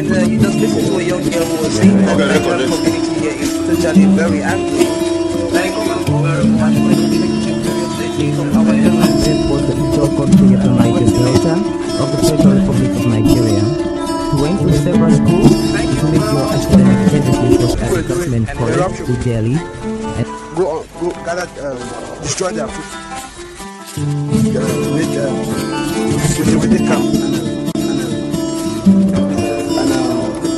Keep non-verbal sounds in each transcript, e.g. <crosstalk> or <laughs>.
and uh, you just listen to a young girl who was saying that the Nigerian community here is totally very angry. Thank you very much for the curiosity from our elders. This was the Ijaw country of the Niger Delta of the Federal Republic of Nigeria. He went to several schools to make sure academic education was as government college to Delhi and go on, go gather, um, destroy their food. Uh, make um, cultivated camp and, uh, and,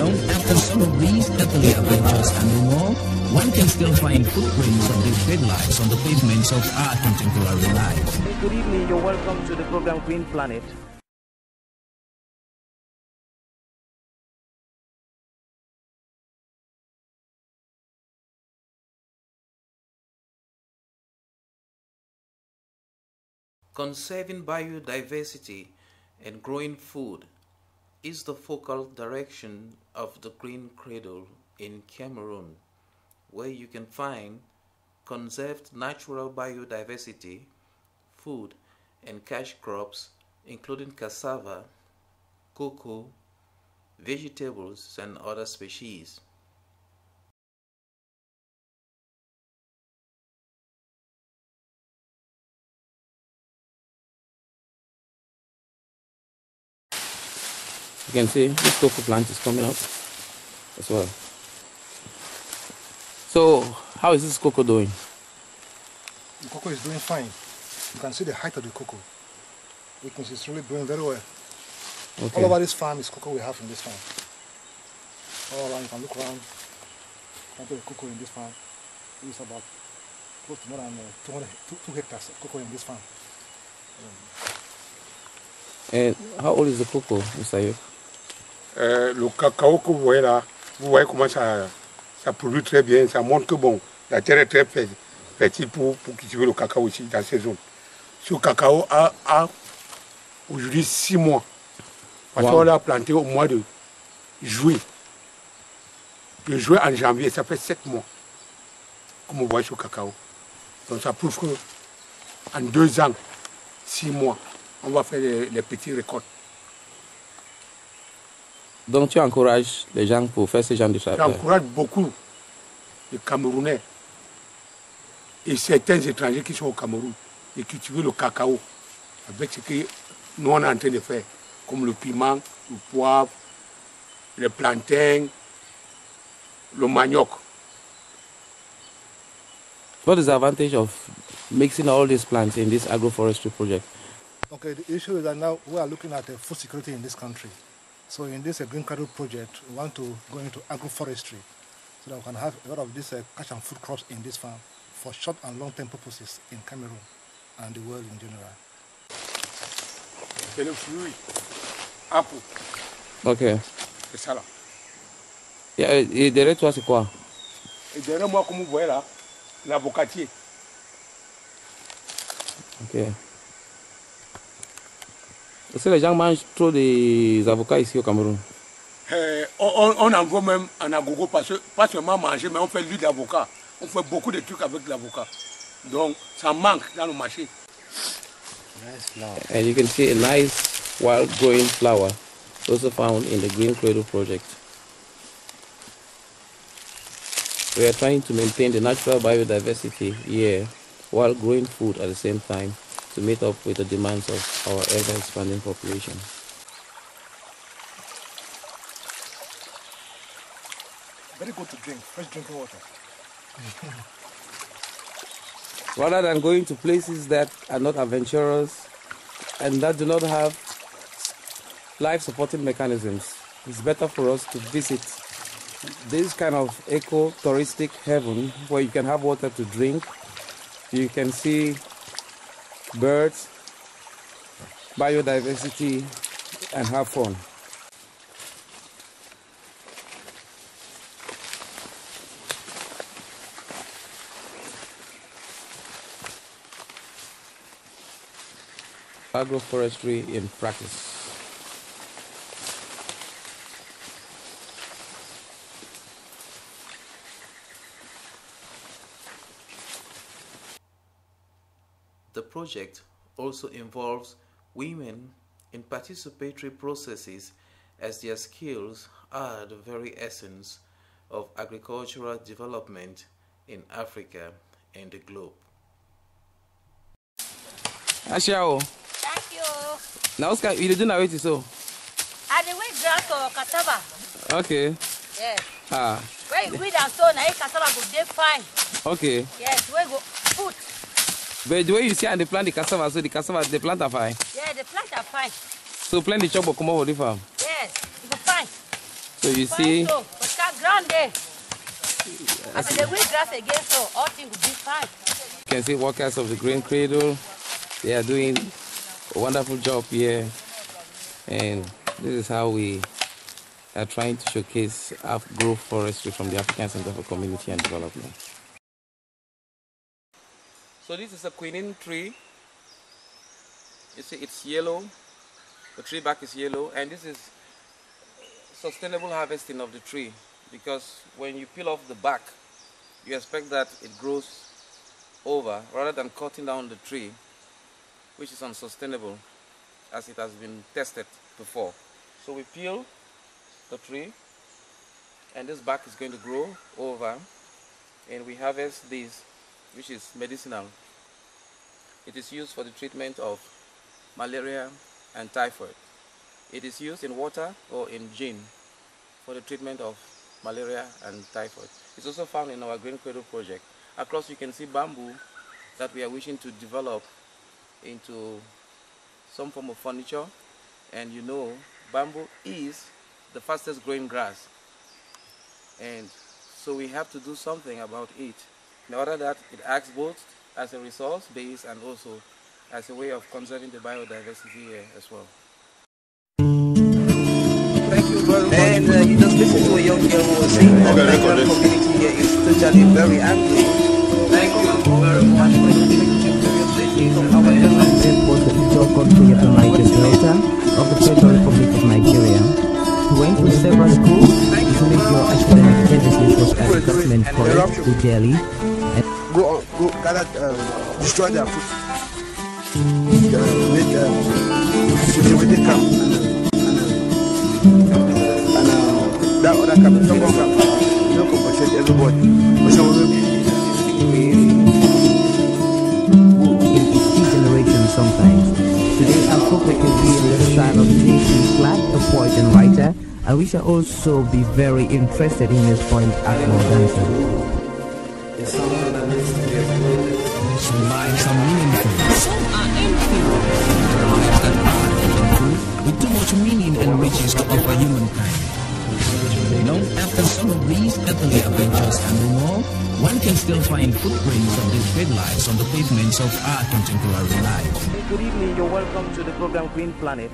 Long after some of these earthly adventures and no more, one can still find footprints of these dead lives on the pavements of our contemporary lives. Good evening, you're welcome to the program Green Planet. Conserving biodiversity and growing food is the focal direction of the Green Cradle in Cameroon, where you can find conserved natural biodiversity, food, and cash crops, including cassava, cocoa, vegetables, and other species. You can see this cocoa plant is coming up as well. So, how is this cocoa doing? The cocoa is doing fine. You can see the height of the cocoa. you can see It is really doing very well. Okay. All over this farm is cocoa we have in this farm. All around, you can look around. Can the cocoa in this farm. It's about close to more than uh, 200, two, two hectares of cocoa in this farm. And how old is the cocoa, Mr. Ayuk? Euh, le cacao que vous voyez là, vous voyez comment ça, ça produit très bien. Ça montre que bon, la terre est très fer- fertile pour, pour cultiver le cacao ici dans ces zones. Ce cacao a, a aujourd'hui six mois. Parce Wow. qu'on l'a planté au mois de juillet. De juillet en janvier, ça fait sept mois. Comme vous voyez ce cacao. Donc ça prouve que en deux ans, six mois, on va faire les, les petits récoltes. Donc tu encourages les gens pour faire ce genre de travail. J'encourage beaucoup les Camerounais et certains étrangers qui sont au Cameroun de cultiver le cacao avec ce que nous on est en train de faire, comme le piment, le poivre, le plantain, le manioc. What is the advantage of mixing all these plants in this agroforestry project? Okay, the issue is that now we are looking at food security in this country. So in this uh, Green Cradle project, we want to go into agroforestry so that we can have a lot of these uh, cash and food crops in this farm for short and long-term purposes in Cameroon and the world in general. C'est le apple, Ok. c'est ça là. Et, et derrière toi, c'est quoi Et derrière moi, comme vous voyez là, l'avocatier. Ok. Est-ce que les gens mangent trop des avocats ici au Cameroun Euh, on, on en veut même en agogo parce que pas seulement manger, mais on fait l'huile d'avocat. On fait beaucoup de trucs avec l'avocat. Donc ça manque dans le marché. And you can see a nice wild growing flower also found in the Green Cradle project. We are trying to maintain the natural biodiversity here while growing food at the same time to meet up with the demands of our ever expanding population. Very good to drink, fresh drinking water. <laughs> Rather than going to places that are not adventurous and that do not have life supporting mechanisms, it's better for us to visit this kind of eco touristic heaven where you can have water to drink, you can see birds, biodiversity, and have fun. Agroforestry in practice. The project also involves women in participatory processes as their skills are the very essence of agricultural development in Africa and the globe. Ashiao. Thank you. Now, Oscar, you do now wait so. I dey wait grass for cassava. Okay. Yes. Ah. When you weed and sow, na cassava go dey fine. Okay. Yes, we go put. But the way you see and they plant the cassava, so the cassava the plant are fine. Yeah, the plant are fine. So plant the chop come over the farm. Yes, it go fine. So you fine see, so, but that ground there. After the weed grass again, so all things will be fine. you can see workers of the Green Cradle. They are doing a wonderful job here. And this is how we are trying to showcase agroforestry from the African Center for Community and Development. So this is a quinine tree. You see it's yellow. The tree bark is yellow and this is sustainable harvesting of the tree because when you peel off the bark you expect that it grows over rather than cutting down the tree which is unsustainable as it has been tested before. So we peel the tree and this bark is going to grow over and we harvest this which is medicinal. It is used for the treatment of malaria and typhoid. It is used in water or in gin for the treatment of malaria and typhoid. It's also found in our Green Cradle project. Across you can see bamboo that we are wishing to develop into some form of furniture and you know bamboo is the fastest growing grass and so we have to do something about it in order that it acts both as a resource base and also as a way of conserving the biodiversity here as well. Thank you very much. And uh, you just listen to a young girl who was saying that the Nigerian community here is totally very angry. Thank you very much for the picture of our This was the country of the Niger Delta of the Federal Republic of Nigeria. He went to several schools. His major academic emphasis was at Government College, to Delhi. And go on, go gather, um, destroy their food. Uh, make um, security camp and, uh, and, uh, and uh, that other camp, some of them, you know, compensate everybody. But some of them, in its generation sometimes. Today our focus will be on the style of J.P. Clark, a poet and writer, and we shall also be very interested in his point Akmo dancing. Still find footprints of these great lives on the pavements of our contemporary life. Good evening, you're welcome to the program Green Planet.